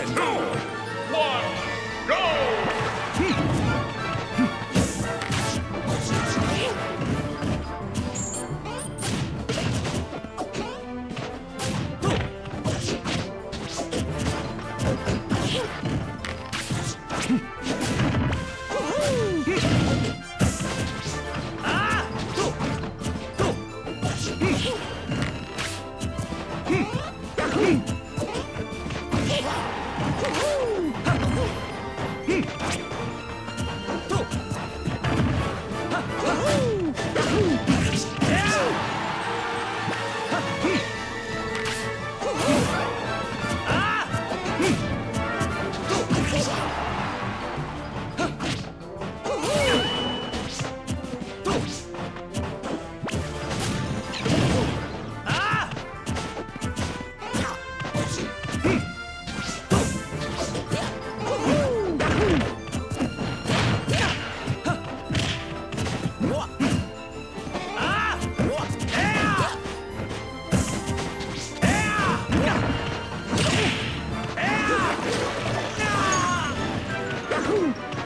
Listen. Two, one, go! Ah, hmm. hmm. hmm. Hmm. Ooh.